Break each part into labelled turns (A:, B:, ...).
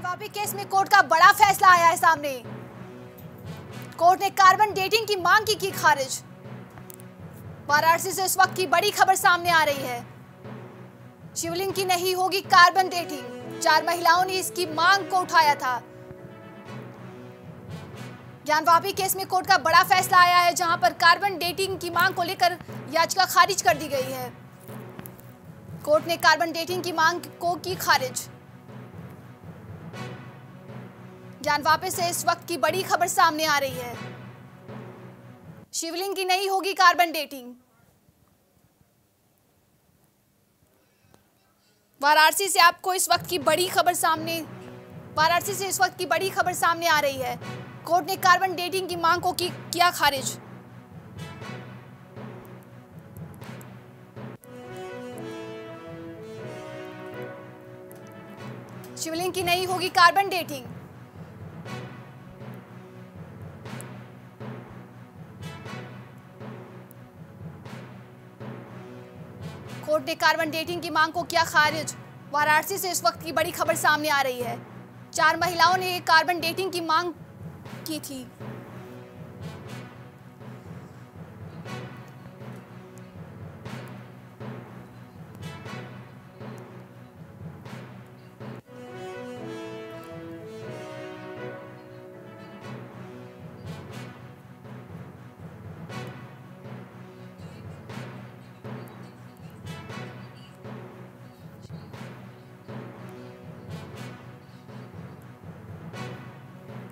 A: Gyanvapi case में court का बड़ा फैसला आया है सामने। कोर्ट ने कार्बन डेटिंग की मांग की की खारिज। वाराणसी से इस वक्त की बड़ी खबर सामने आ रही है। शिवलिंग की नहीं होगी कार्बन डेटिंग। चार महिलाओं ने इसकी मांग को उठाया था। ज्ञानवापी केस में कोर्ट का बड़ा फैसला आया है, जहाँ पर कार्बन डेटिंग की मांग को लेकर याचिका खारिज कर दी गई है। कोर्ट ने कार्बन डेटिंग की मांग को की खारिज। ज्ञानवापी से इस वक्त की बड़ी खबर सामने आ रही है। शिवलिंग की नहीं होगी कार्बन डेटिंग वाराणसी से आपको इस वक्त की बड़ी खबर सामने वाराणसी से इस वक्त की बड़ी खबर सामने आ रही है। कोर्ट ने कार्बन डेटिंग की मांग को की, किया खारिज। शिवलिंग की नहीं होगी कार्बन डेटिंग कोर्ट ने कार्बन डेटिंग की मांग को किया खारिज। वाराणसी से इस वक्त की बड़ी खबर सामने आ रही है। चार महिलाओं ने कार्बन डेटिंग की मांग की थी।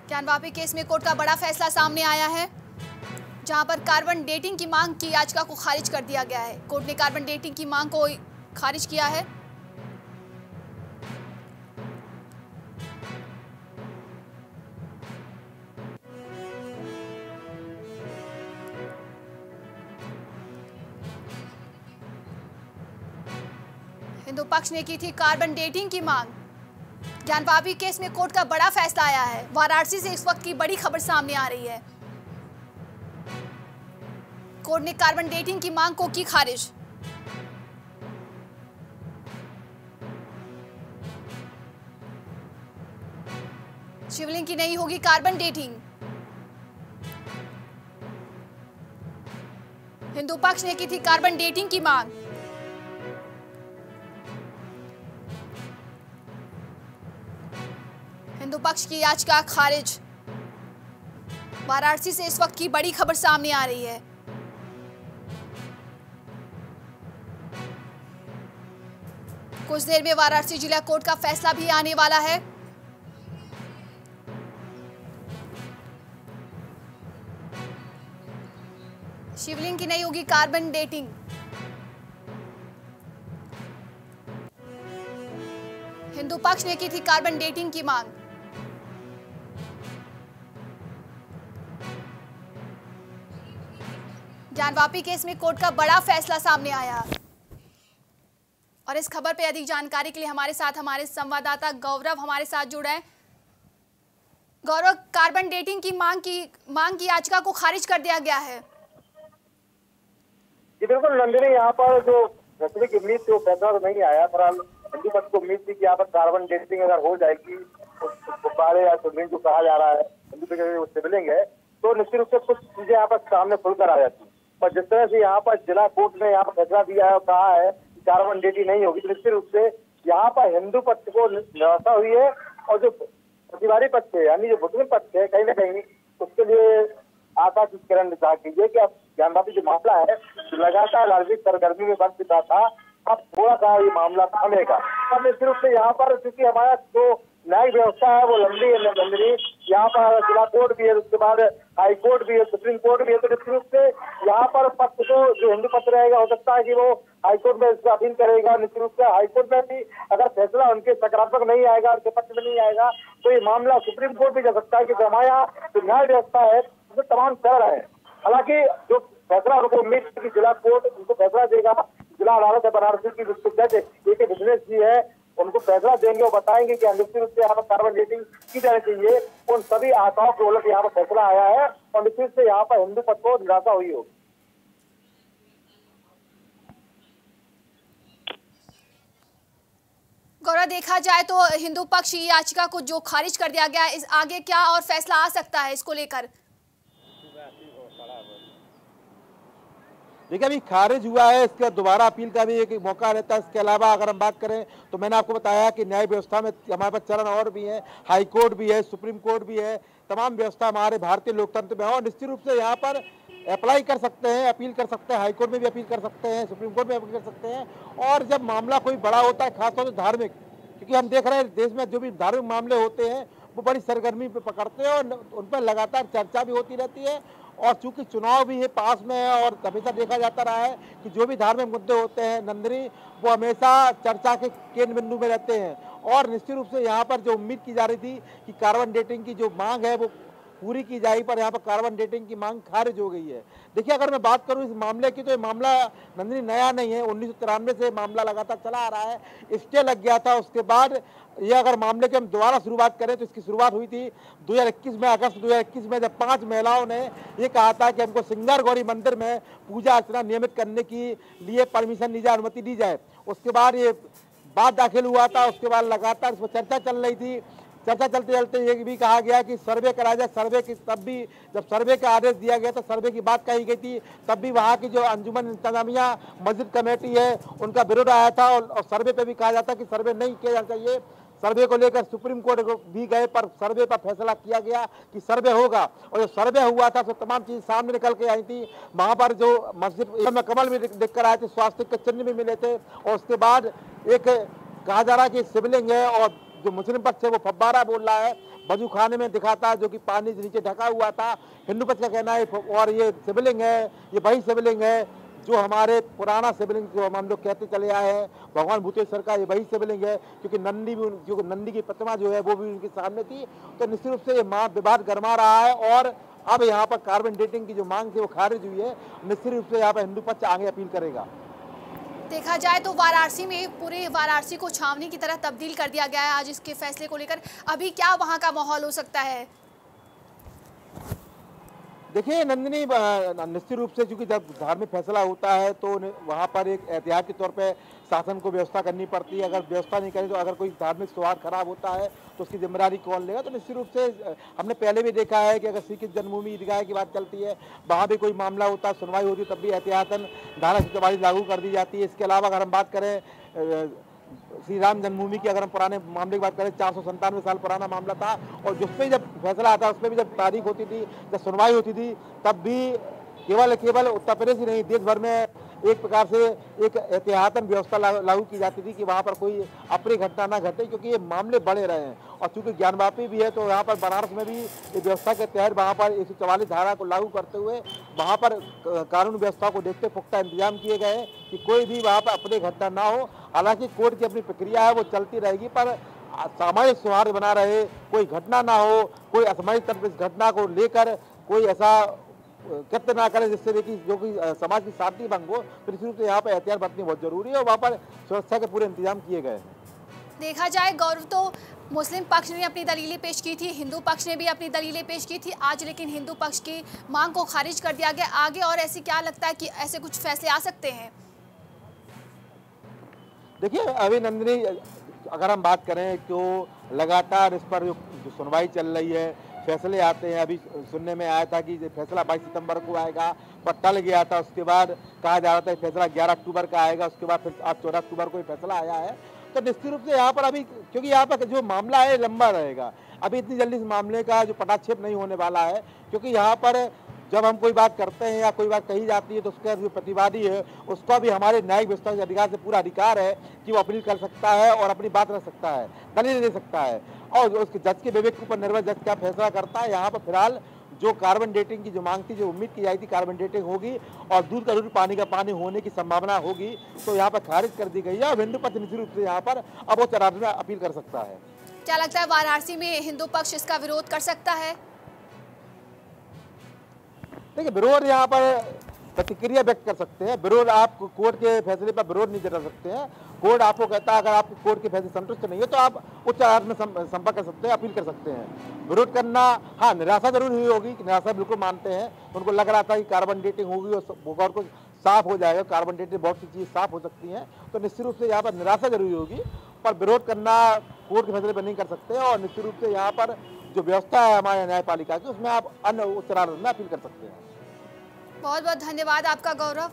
A: ज्ञानवापी केस में कोर्ट का बड़ा फैसला सामने आया है, जहाँ पर कार्बन डेटिंग की मांग की याचिका को खारिज कर दिया गया है। कोर्ट ने कार्बन डेटिंग की मांग को खारिज किया है। हिंदू पक्ष ने की थी कार्बन डेटिंग की मांग। ज्ञानवापी केस में कोर्ट का बड़ा फैसला आया है। वाराणसी से इस वक्त की बड़ी खबर सामने आ रही है। कोर्ट ने कार्बन डेटिंग की मांग को की खारिज। शिवलिंग की नहीं होगी कार्बन डेटिंग। हिंदू पक्ष ने की थी कार्बन डेटिंग की मांग। हिंदू पक्ष की याचिका खारिज। वाराणसी से इस वक्त की बड़ी खबर सामने आ रही है। कुछ देर में वाराणसी जिला कोर्ट का फैसला भी आने वाला है। शिवलिंग की नहीं होगी कार्बन डेटिंग। हिंदू पक्ष ने की थी कार्बन डेटिंग की मांग। ज्ञानवापी केस में कोर्ट का बड़ा फैसला सामने आया। और इस खबर पे अधिक जानकारी के लिए हमारे साथ हमारे संवाददाता गौरव हमारे साथ जुड़े हैं। गौरव, कार्बन डेटिंग की मांग की मांग की याचिका को खारिज कर दिया गया है।
B: जी, बिल्कुल नंदिनी, यहाँ पर जो की उम्मीद थी वो फैसला तो नहीं आया। पर हिंदू पक्ष को उम्मीद थी कि यहाँ पर कार्बन डेटिंग अगर हो जाएगी गुब्बारे या सिबलिंग जो कहा जा रहा है, हिंदू पक्ष सिबलिंग है तो निश्चित रूप से कुछ चीज़ें यहाँ पर सामने खुलकर आ जाती पर जिस तरह से यहाँ पर जिला कोर्ट ने यहाँ पर फैसला दिया है और कहा है कि कार्बन डेटी नहीं होगी तो निश्चित रूप से यहाँ पर हिंदू पक्ष को निराशा हुई है और जो प्रतिवादी पक्ष है, यानी जो मुस्लिम पक्ष है, कहीं ना कहीं उसके लिए आशा की किरण निकाल कीजिए कि अब ज्ञानवापी जो मामला है लगातार राजनीतिक सरगर्मी में बन चुका था, अब थोड़ा सा ये मामला थमेगा। अब निश्चित रूप से यहाँ पर क्योंकि हमारा जो न्यायिक व्यवस्था है, वो लंबी है, लंबी यहाँ पर जिला कोर्ट भी है, उसके बाद हाई कोर्ट भी है, सुप्रीम कोर्ट भी है तो निश्चित रूप से यहाँ पर पक्ष को जो हिंदू पत्र रहेगा, हो सकता है कि वो हाईकोर्ट में इसका अपील करेगा, निश्चित रूप से हाईकोर्ट में भी अगर फैसला उनके सकारात्मक नहीं आएगा, उनके पक्ष में नहीं आएगा तो ये मामला सुप्रीम कोर्ट भी जा सकता है कि हमारा जो न्याय व्यवस्था है, उसमें तमाम रहे हैं। हालाँकि जो फैसला उनको उम्मीद कि जिला कोर्ट उनको फैसला देगा, जिला अदालत है बनारसी की जज ए के बिज़नेस जी है उनको फैसला देंगे और बताएँगे कि निश्चित रूप से यहाँ पर कार्बन डेटिंग की जानी चाहिए। उन सभी आशाओं के उलट यहाँ पर फैसला आया है और निश्चित रूप से यहाँ पर हिंदू पद को निराशा हुई होगी।
A: गौरव, देखा जाए तो हिंदू पक्ष याचिका को जो खारिज कर दिया गया इस आगे क्या और फैसला आ सकता है इसको लेकर?
C: देखिए, अभी खारिज हुआ है, इसके दोबारा अपील का भी एक मौका रहता है। इसके अलावा अगर हम बात करें तो मैंने आपको बताया कि न्याय व्यवस्था में हमारे पास चरण और भी है, हाई कोर्ट भी है, सुप्रीम कोर्ट भी है, तमाम व्यवस्था हमारे भारतीय लोकतंत्र में है और निश्चित रूप से यहाँ पर अप्लाई कर सकते हैं, अपील कर सकते हैं हाईकोर्ट में भी अपील कर सकते हैं, सुप्रीम कोर्ट में अपील कर सकते हैं। और जब मामला कोई बड़ा होता है, खासतौर से धार्मिक, क्योंकि हम देख रहे हैं देश में जो भी धार्मिक मामले होते हैं, वो बड़ी सरगर्मी पे पकड़ते हैं और उन पर लगातार चर्चा भी होती रहती है। और चूँकि चुनाव भी है, पास में है और हमेशा देखा जाता रहा है कि जो भी धार्मिक मुद्दे होते हैं, नंदनी, वो हमेशा चर्चा के केंद्र बिंदु में रहते हैं। और निश्चित रूप से यहाँ पर जो उम्मीद की जा रही थी कि कार्बन डेटिंग की जो मांग है, वो पूरी की जाए पर यहाँ पर कार्बन डेटिंग की मांग खारिज हो गई है। देखिए, अगर मैं बात करूँ इस मामले की तो ये मामला नंदनी नया नहीं है। उन्नीस सौ तिरानवे से मामला लगातार चला आ रहा है। स्टे लग गया था, उसके बाद ये अगर मामले की हम दोबारा शुरुआत करें तो इसकी शुरुआत हुई थी 2021 में, अगस्त 2021 में, जब पाँच महिलाओं ने ये कहा था कि हमको सिंगार गौरी मंदिर में पूजा अर्चना नियमित करने की लिए परमिशन दी जाए, अनुमति दी जाए। उसके बाद ये बात दाखिल हुआ था, उसके बाद लगातार इस पर चर्चा चल रही थी। चर्चा चलते चलते ये भी कहा गया कि सर्वे कराया जाए, सर्वे की तब भी जब सर्वे का आदेश दिया गया तो सर्वे की बात कही गई थी, तब भी वहाँ की जो अंजुमन इंतजामिया मस्जिद कमेटी है, उनका विरोध आया था और और सर्वे पे भी कहा जाता कि सर्वे नहीं किया जाना चाहिए। सर्वे को लेकर सुप्रीम कोर्ट भी गए, पर सर्वे पर फैसला किया गया कि सर्वे होगा। और जो सर्वे हुआ था तो तमाम चीज़ सामने निकल के आई थी। वहाँ पर जो मस्जिद में कमल भी देख कर आए थे, स्वास्थ्य के चिन्ह भी मिले थे। और उसके बाद एक कहा जा रहा कि शिवलिंग है और जो मुस्लिम पक्ष है वो फब्बारा बोल रहा है। बजू खाने में दिखाता है जो कि पानी से नीचे ढका हुआ था। हिंदू पक्ष का कहना है, और ये शिवलिंग है, ये वही शिवलिंग है जो हमारे पुराना शिवलिंग जो हम लोग कहते चले आए हैं। भगवान भूतेश्वर का ये वही शिवलिंग है, क्योंकि नंदी भी क्योंकि नंदी की प्रतिमा जो है वो भी उनके सामने थी। तो निश्चित रूप से ये माँ विवाद गरमा रहा है, और अब यहाँ पर कार्बन डेटिंग की जो मांग थी वो खारिज हुई है। निश्चित रूप से यहाँ पर हिंदू पक्ष आगे अपील करेगा।
A: देखा जाए तो वाराणसी में पूरे वाराणसी को छावनी की तरह तब्दील कर दिया गया है। आज इसके फैसले को लेकर अभी क्या वहाँ का माहौल हो सकता है?
C: देखिए, नंदिनी निश्चित रूप से चूँकि जब धार्मिक फैसला होता है तो वहाँ पर एक एहतियात के तौर पे शासन को व्यवस्था करनी पड़ती है। अगर व्यवस्था नहीं करे तो अगर कोई धार्मिक सौहार्द खराब होता है तो उसकी ज़िम्मेदारी कौन लेगा? तो निश्चित रूप से, हमने पहले भी देखा है कि अगर श्री जन्मभूमि ईदगाह की बात चलती है, वहाँ भी कोई मामला होता है, सुनवाई होती तब भी एहतियातन धारा सौ लागू कर दी जाती है। इसके अलावा अगर हम बात करें श्री राम जन्मभूमि की अगर हम पुराने मामले की बात करें, चार सौ संतानवे साल पुराना मामला था और जिसपे जब फैसला आता, उसमें भी जब तारीख होती थी, जब सुनवाई होती थी, तब भी केवल केवल उत्तर प्रदेश ही नहीं देश भर में एक प्रकार से एक एहतियातन व्यवस्था लागू की जाती थी कि वहाँ पर कोई अपनी घटना ना घटे, क्योंकि ये मामले बढ़े रहे हैं। और चूँकि ज्ञानवापी भी है तो यहाँ पर बनारस में भी व्यवस्था के तहत वहाँ पर एक धारा को लागू करते हुए वहाँ पर कानून व्यवस्था को देखते पुख्ता इंतज़ाम किए गए कि कोई भी वहाँ पर अपनी घटना ना हो। हालाँकि कोर्ट की अपनी प्रक्रिया है, वो चलती रहेगी, पर सामाजिक सौहार्द बना रहे, कोई घटना ना हो, कोई असामाजिक तरफ़ इस घटना को लेकर कोई ऐसा कृत्य ना करें जिससे देखिए जो कि समाज की शांति भंग हो तो निश्चित रूप से यहाँ पर एहतियात बरतनी बहुत ज़रूरी है और वहाँ पर सुरक्षा के पूरे इंतज़ाम किए गए हैं।
A: देखा जाए गौरव तो मुस्लिम पक्ष ने अपनी दलीलें पेश की थी हिंदू पक्ष ने भी अपनी दलीलें पेश की थी आज लेकिन हिंदू पक्ष की मांग को खारिज कर दिया गया। आगे और ऐसे क्या लगता है कि ऐसे कुछ फैसले आ सकते हैं?
C: देखिए अभी नंदिनी अगर हम बात करें तो लगातार इस पर जो सुनवाई चल रही है फैसले आते हैं। अभी सुनने में आया था कि फैसला 22 सितंबर को आएगा, पर टल गया था। उसके बाद कहा जा रहा था फैसला 11 अक्टूबर का आएगा। उसके बाद फिर आज चौदह अक्टूबर को ये फैसला आया है। तो निश्चित रूप से यहाँ पर अभी, क्योंकि यहाँ पर जो मामला है, लंबा रहेगा। अभी इतनी जल्दी इस मामले का जो पटाक्षेप नहीं होने वाला है, क्योंकि यहाँ पर जब हम कोई बात करते हैं या कोई बात कही जाती है तो उसका जो प्रतिवादी है, उसका भी हमारे न्यायिक व्यवस्था के अधिकार से पूरा अधिकार है कि वो अपील कर सकता है और अपनी बात रख सकता है, दलील दे सकता है। और उसके जज के विवेक के ऊपर निर्भर जज क्या फैसला करता है, यहाँ पर फ़िलहाल जो कार्बन डेटिंग की जो मांग थी, जो उम्मीद की जाती थी कार्बन डेटिंग होगी और दूध का दूध पानी का पानी होने की संभावना होगी तो यहाँ पर खारिज कर दी गई है और हिंदू पक्ष निश्चित रूप से यहाँ पर अब वो चरार में अपील कर सकता है।
A: क्या लगता है वाराणसी में हिंदू पक्ष इसका विरोध कर सकता है?
C: देखिए, विरोध यहाँ पर प्रतिक्रिया व्यक्त कर सकते हैं। विरोध आप कोर्ट के फैसले पर विरोध नहीं जता सकते हैं। कोर्ट आपको कहता है, अगर आप कोर्ट के फैसले संतुष्ट नहीं है तो आप उच्च अदालत में संपर्क कर सकते हैं, अपील कर सकते हैं। विरोध करना हाँ निराशा ज़रूर हुई होगी, कि निराशा बिल्कुल मानते हैं। उनको लग रहा था कि कार्बन डेटिंग होगी और कुछ साफ़ हो जाएगा, कार्बन डेटिंग बहुत सी चीज़ साफ़ हो सकती हैं। तो निश्चित रूप से यहाँ पर निराशा ज़रूरी होगी, पर विरोध करना कोर्ट के फैसले पर नहीं कर सकते और निश्चित रूप से यहाँ पर जो व्यवस्था है हमारे न्यायपालिका की, उसमें आप अन्य उच्च अदालत में अपील कर सकते हैं।
A: बहुत बहुत धन्यवाद आपका गौरव।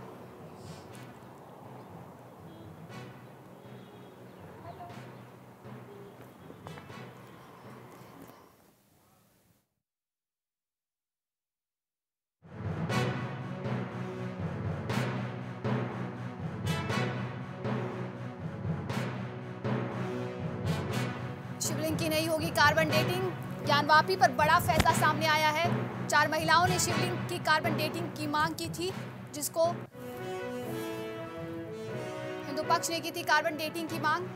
A: शिवलिंग की नहीं होगी कार्बन डेटिंग ज्ञानवापी पर बड़ा फैसला सामने आया है। चार महिलाओं ने शिवलिंग की कार्बन डेटिंग की मांग की थी, जिसको हिंदू पक्ष ने की थी कार्बन डेटिंग की मांग।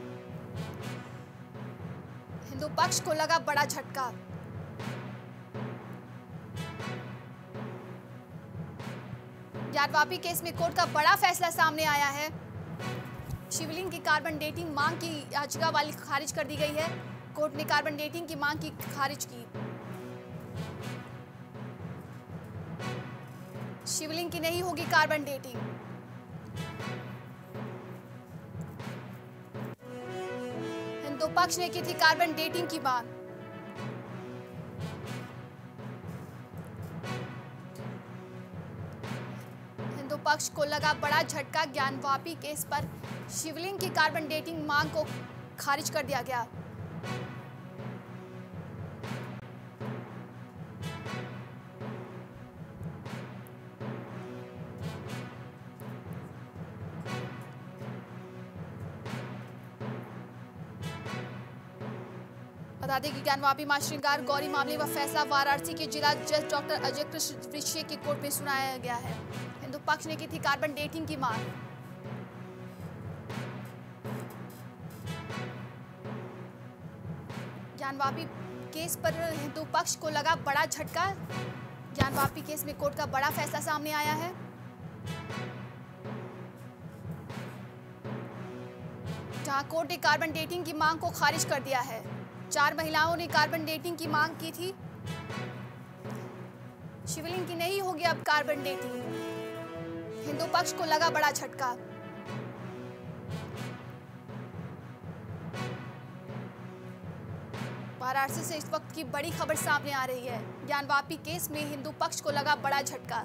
A: हिंदू पक्ष को लगा बड़ा झटका। ज्ञानवापी केस में कोर्ट का बड़ा फैसला सामने आया है। शिवलिंग की कार्बन डेटिंग मांग की याचिका वाली खारिज कर दी गई है। कोर्ट ने कार्बन डेटिंग की मांग की, खारिज की। शिवलिंग की नहीं होगी कार्बन डेटिंग। हिंदू पक्ष ने की थी कार्बन डेटिंग की मांग। हिंदू पक्ष को लगा बड़ा झटका, ज्ञानवापी केस पर शिवलिंग की कार्बन डेटिंग मांग को खारिज कर दिया गया। बता दें कि ज्ञानवापी माँ श्रृंगार गौरी मामले व फैसला वाराणसी के जिला जज डॉक्टर अजय कृष्ण वृश्य की कोर्ट में सुनाया गया है। हिंदू पक्ष ने की थी कार्बन डेटिंग की मांग। ज्ञानवापी केस पर हिंदू पक्ष को लगा बड़ा झटका। ज्ञानवापी केस में कोर्ट का बड़ा फैसला सामने आया है। जहाँ कोर्ट ने कार्बन डेटिंग की मांग को खारिज कर दिया है। चार महिलाओं ने कार्बन डेटिंग की मांग की थी। शिवलिंग की नहीं होगी अब कार्बन डेटिंग हिंदू पक्ष को लगा बड़ा झटका। वाराणसी से इस वक्त की बड़ी खबर सामने आ रही है। ज्ञानवापी केस में हिंदू पक्ष को लगा बड़ा झटका।